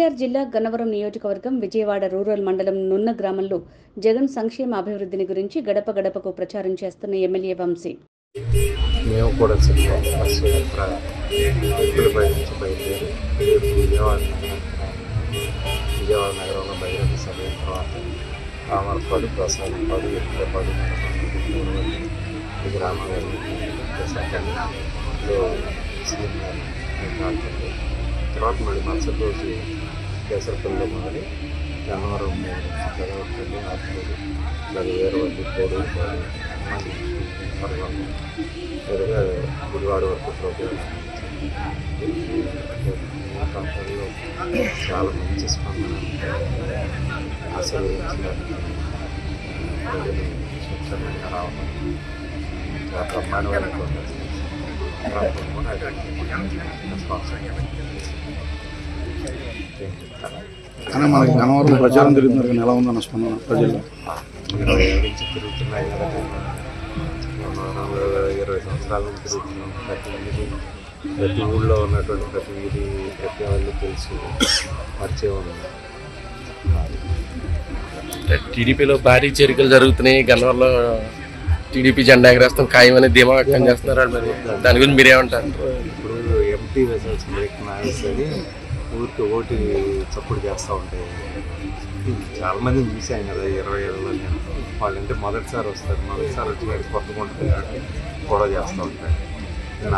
ఎన్టీఆర్ జిల్లా గన్నవరం నియోజకవర్గం విజయవాడ రూరల్ మండలం నున్న గ్రామంలో జగన్ సంక్షేమ అభివృద్ధిని గురించి గడప గడపకు ప్రచారం చేస్తున్న ఎమ్మెల్యే వంశీ. మేము కూడా సినిమా విజయవాడ నగరంలో బహిరంగ సభ తర్వాత ప్రసాదపాడు తర్వాత మళ్ళీ మరుసటి రోజు కేసరపల్లిలో మారి గన్నవరం జగవపల్లి ఆత్మూరు మరి వేరవల్లి కోడూరు మళ్ళీ పర్వం ఎదురుగా గుడివాడ వరకు ప్రోగ్రాం ప్రాంతాల్లో చాలా మంచి స్పందన. ఆశీర్వదించిన ప్రజలు రావడం చాలా బ్రహ్మాండమైనటువంటి కానీ మనకి గన్నవరం ప్రచారం జరుగుతున్నారు కానీ ఎలా ఉందన్న స్పందన ప్రజల్లో ఇరవై ఏళ్ళ నుంచి తిరుగుతున్నాయి ఇరవై సంవత్సరాల నుంచి తిరుగుతున్నాం ప్రతి వీధి ప్రతి ఊళ్ళో ఉన్నటువంటి ప్రతి వీధి ప్రతి వాళ్ళు తెలుసు. పరిచయం ఉంది. టీడీపీలో భారీ చేరికలు జరుగుతున్నాయి. గన్నవరంలో టీడీపీ జెండా ఎగరేస్తాం ఖాయమని ధీమా వ్యక్తం చేస్తున్నారు మరి. దాని గురించి మీరేమంటారు? ఇప్పుడు ఎంటీ వెసల్స్ అని ఊరికి ఓటి చప్పుడు చేస్తూ ఉంటాయి చాలా మంది కదా ఇరవై ఏళ్ళలో నేను. వాళ్ళంటే మొదటిసారి వస్తారు మొదటిసారి వచ్చి వాడి కొత్త కొంటుంది గొడవ చేస్తూ ఉంటాయి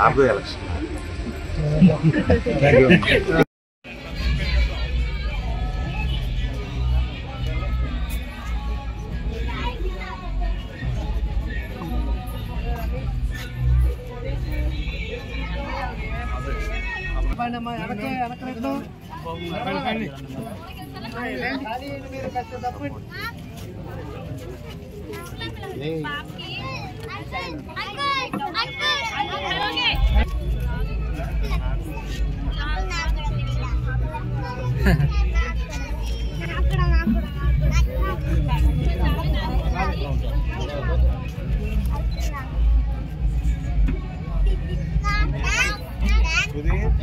ఆర్గో ఎలక్షన్. Terima kasih. Hey!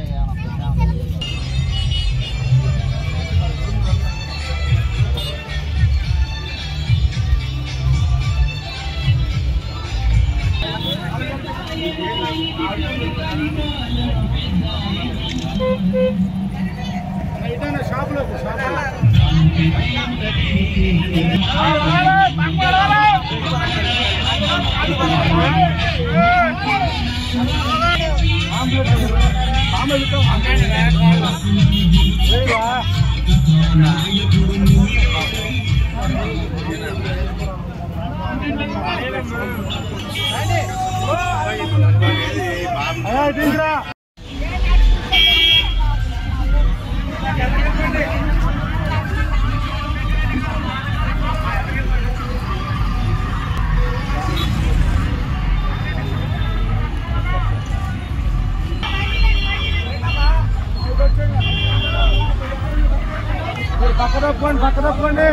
아, 얘들아! పక్కన పోండి పక్కన పోండి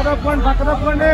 పక్క తప్పుకోండి పక్క తప్పుకోండి